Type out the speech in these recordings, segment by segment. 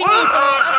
infinita. Ah!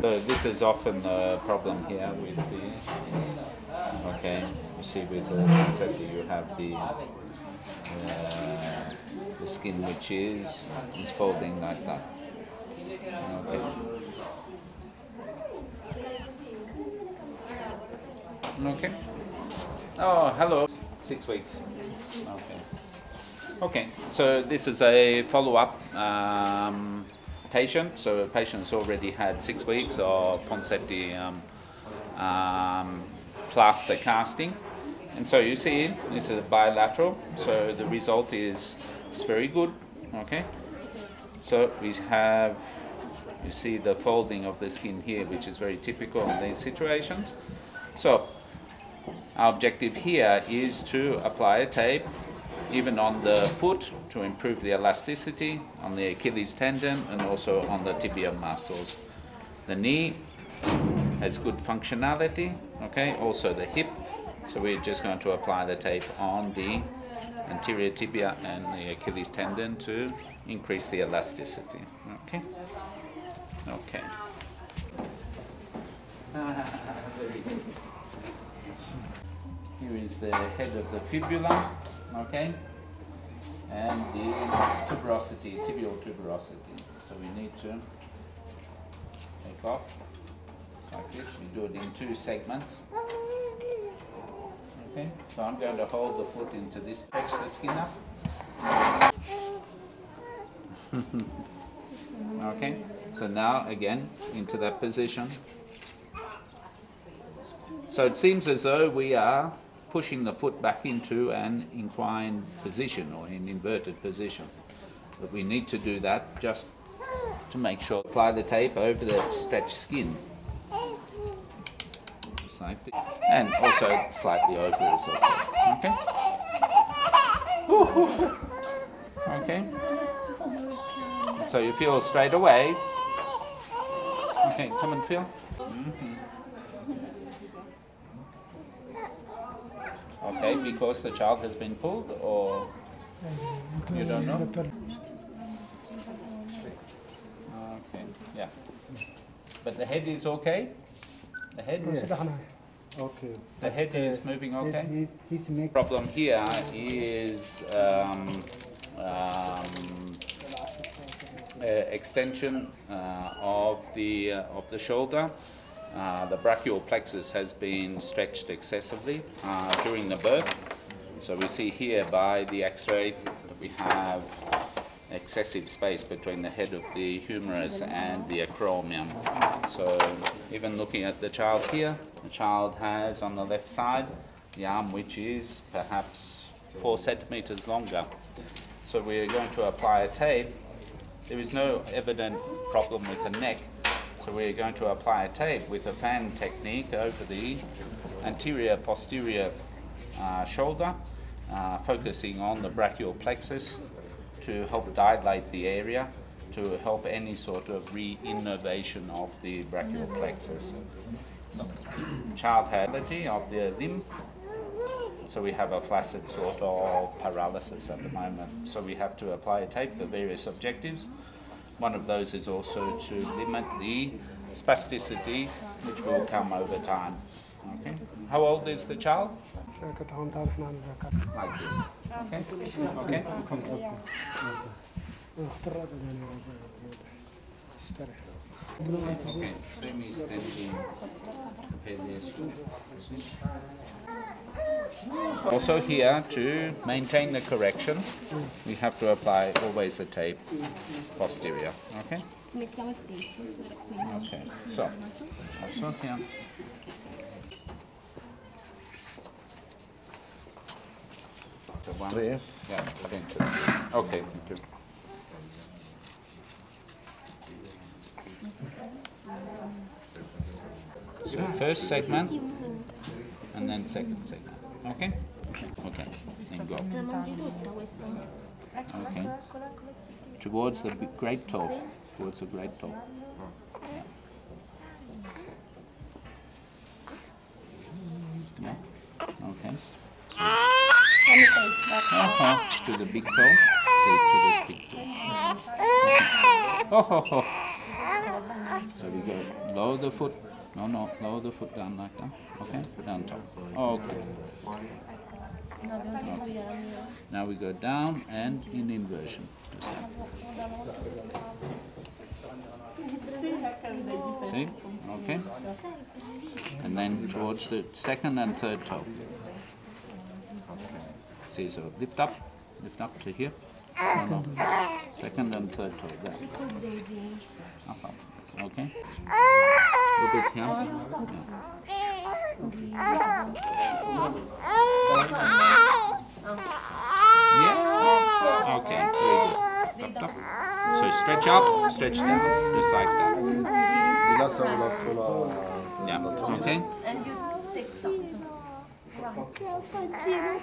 So this is often the problem here with the, okay, you see with the concept you have the, uh, the skin which is, is folding like that. Okay. Okay. Oh, hello. Six weeks. Okay. Okay, so this is a follow-up um, patient. So a patient's already had six weeks of Ponseti um, um, plaster casting. And so you see, this is a bilateral. So the result is, it's very good. Okay. So we have, you see the folding of the skin here, which is very typical in these situations. So our objective here is to apply a tape even on the foot to improve the elasticity, on the Achilles tendon, and also on the tibia muscles. The knee has good functionality, okay, also the hip. So we're just going to apply the tape on the anterior tibia and the Achilles tendon to increase the elasticity, okay? Okay. Here is the head of the fibula, okay? And the tuberosity, tibial tuberosity. So we need to take off, just like this. We do it in two segments. Okay, so I'm going to hold the foot into this, stretch the skin up. okay, so now again into that position. So it seems as though we are pushing the foot back into an inclined position or an inverted position. But we need to do that just to make sure. Apply the tape over the stretched skin. And also slightly over as well. Okay? Okay? So you feel straight away. Okay, come and feel. Mhm. Okay, because the child has been pulled or you don't know? Okay, yeah. But the head is okay? The head Okay. the head is moving okay? He's, he's Problem here is um, um, uh, extension uh, of the uh, of the shoulder. Uh, the brachial plexus has been stretched excessively uh, during the birth. So we see here by the X-ray that we have excessive space between the head of the humerus and the acromion. So even looking at the child here, the child has on the left side the arm which is perhaps four centimeters longer. So we're going to apply a tape. There is no evident problem with the neck, so we're going to apply a tape with a fan technique over the anterior posterior uh, shoulder, uh, focusing on the brachial plexus to help dilate the area, to help any sort of re-innervation of the brachial plexus. Child ability of the limb, so we have a flaccid sort of paralysis at the moment. So we have to apply a tape for various objectives. One of those is also to limit the spasticity, which will come over time. Okay. How old is the child? Like this. Okay. Okay. Okay, pedestrian. Also here to maintain the correction, we have to apply always the tape posterior. Okay. Mettiamo il tape qui. Okay. So also here. The one. Three. Yeah. Okay. So first segment and then second segment. Okay? Okay. Then go. Okay. Towards the great toe. Towards the great toe. Yeah. Okay. Fammi Uh-huh. To the big toe. Say to this big toe. Oh, ho, ho. So we go lower the foot. No, no, lower the foot down like that. Okay, down top. Oh, okay. Now we go down and in inversion. See? Okay. And then towards the second and third toe. See, so lift up, lift up to here. So no. Second and third toe. There. Up, up. Okay. A bit here. Yeah. Okay. Very good. Up, up. So stretch up, stretch down, just like that. Rilassa un attimo la... Yeah. Okay. And you take some. Okay. Just like that.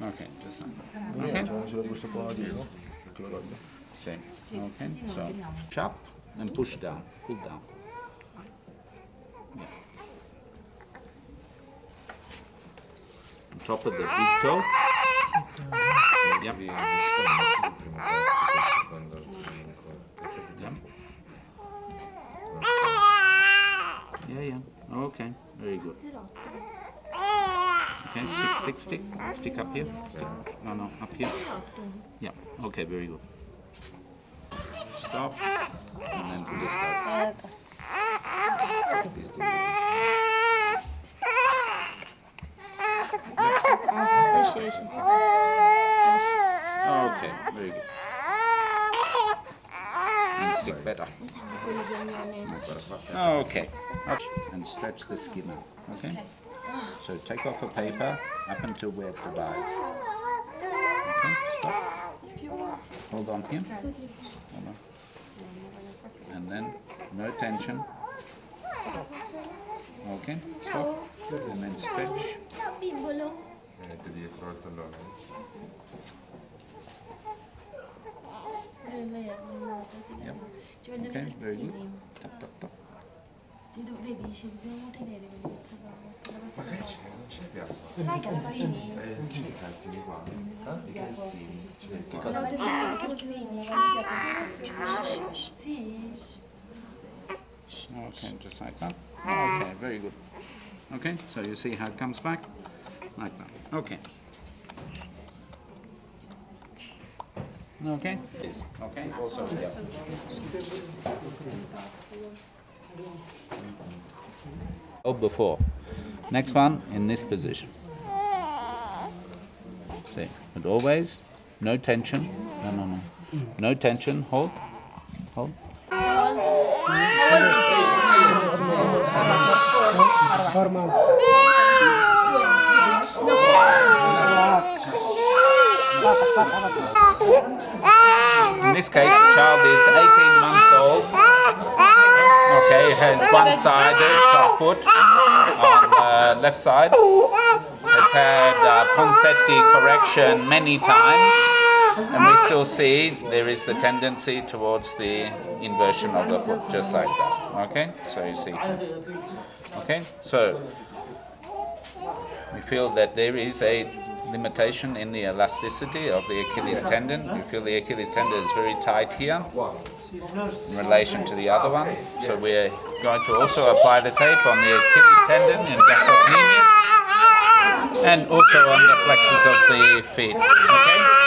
Okay. Okay. Facciamo solo questo qua dietro. Perché lo guardo. Same. Okay. So chop and push down. Pull down. Yeah. On top of the big toe. Yep. Yep. Yeah, yeah. Okay. Very good. Okay, stick, stick, stick. Stick up here. Stick. No, no, up here. Yeah. Okay, very good. Stop. And then to the side. Please do. Okay, very good. And stick better. Okay. And stretch the skin out. Okay? So take off a paper up until where it divides. Okay, stop. Hold on here. No tension. Ok, stop. And then stretch. Ciao, bimbolo. Mette dietro al tallone. Ok, very good. Tap, tap, tap. Ti vedi, ci dobbiamo tenere per il Ma che c'è? Non c'è l'abbiamo. Ce i calzini? Eh, I calzini qua. I calzini. C'è qua. Sì. Okay, just like that. Okay, very good. Okay, so you see how it comes back? Like that. Okay. Okay? Yes. Okay, also yeah. Oh, before. Next one in this position. See, but always no tension. No, no, no. No tension. Hold. Hold. In this case, the child is 18 months old. Okay, has one side club foot on the left side. Has had uh, Ponseti correction many times, and we still see there is the tendency towards the inversion of the foot, just like that. Okay, so you see. Okay, so we feel that there is a limitation in the elasticity of the Achilles tendon. We feel the Achilles tendon is very tight here in relation to the other one. So we're going to also apply the tape on the Achilles tendon in gastrocnemius and also on the flexors of the feet. Okay?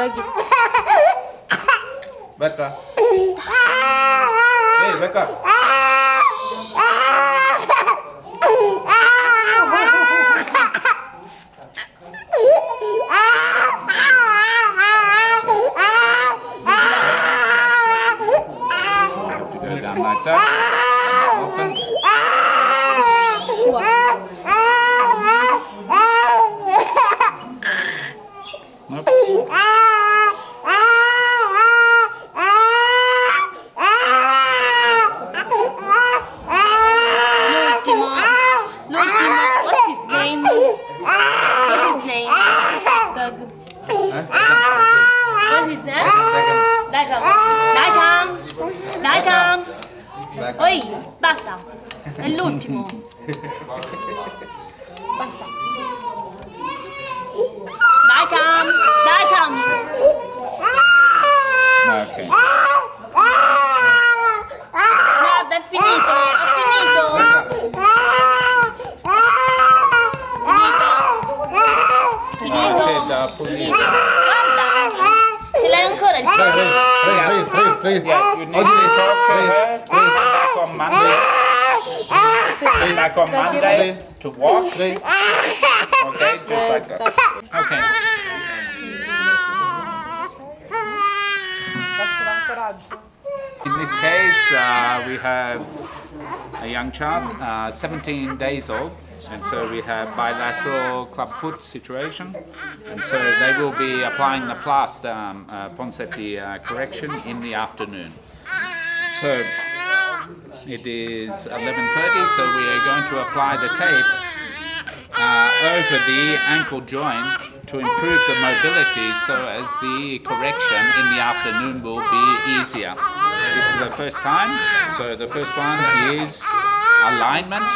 Vai cá. Ei, vai cá. C'è da pulire. Guarda. Ce l'hai ancora il Yeah, you need to talk to her. She's back on Monday. She's back on Monday to wash. Okay, just like that. Okay. In this case, uh, we have a young child, uh, 17 days old, and so we have bilateral club foot situation, and so they will be applying the plaster um, uh, Ponseti uh, correction in the afternoon. So it is 11:30, so we are going to apply the tape uh, over the ankle joint to improve the mobility so as the correction in the afternoon will be easier. This is the first time, so the first one is alignment.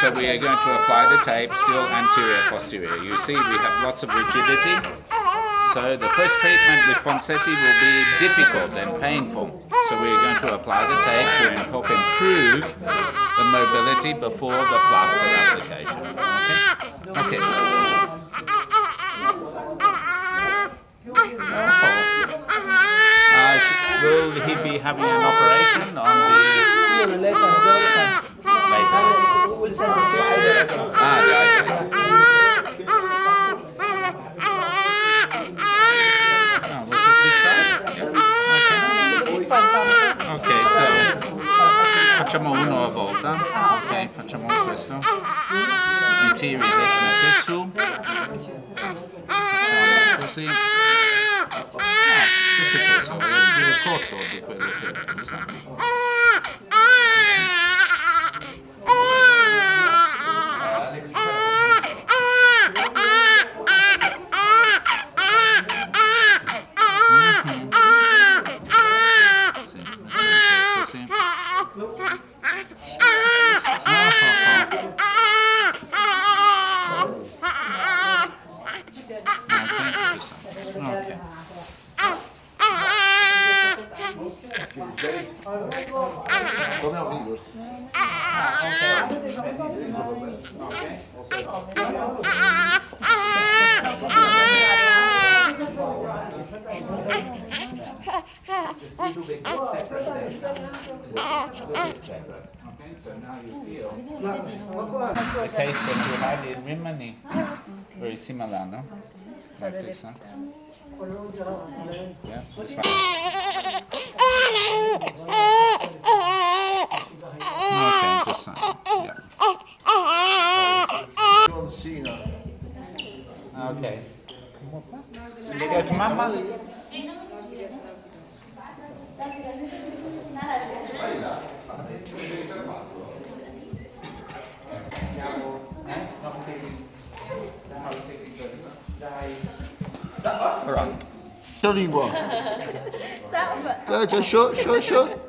So we are going to apply the tape still anterior posterior. You see we have lots of rigidity. So the first treatment with Ponseti will be difficult and painful. So we're going to apply the tape to help improve the mobility before the plaster application. Okay? Okay. Uh, will he be having an operation on the later, later. We'll send it to either. Ah, yeah, okay. Facciamo uno a volta. Ok, facciamo questo. Mi tiri leggermente su. Facciamo così. Ah, questo è il corso di quello che usavo. Okay, so now you feel the case that you had in Rimini. Very similar, no? Like this, huh? Yeah, this one. Okay. Yeah. John Cena. Okay. So you go to mama. Not sitting. Not sitting good. Dai. Alright. Your lingua. Just show, show, show.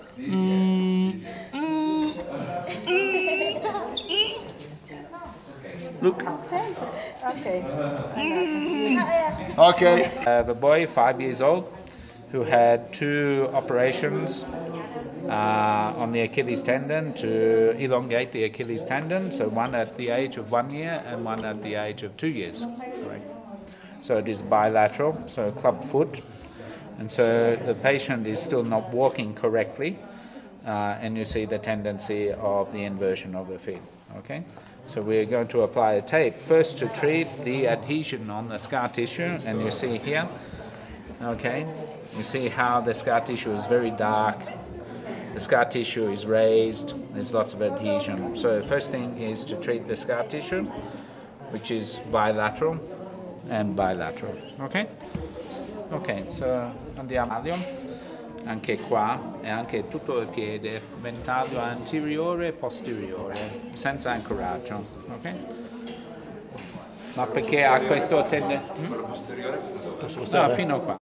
Look. Okay. I have a boy, five years old, who had two operations uh, on the Achilles tendon to elongate the Achilles tendon. So one at the age of one year and one at the age of two years. Correct. So it is bilateral, so club foot. And so the patient is still not walking correctly, uh, and you see the tendency of the inversion of the feet. Okay? So we're going to apply a tape first to treat the adhesion on the scar tissue, and you see here, okay, you see how the scar tissue is very dark, the scar tissue is raised, there's lots of adhesion. So the first thing is to treat the scar tissue, which is bilateral and bilateral. Ok? Ok, so on the andiamo anche qua e anche tutto il piede, ventaglio anteriore e posteriore, senza ancoraggio. Ok? Ma perché ha questo tende... Quello posteriore cosa so? No, fino a qua.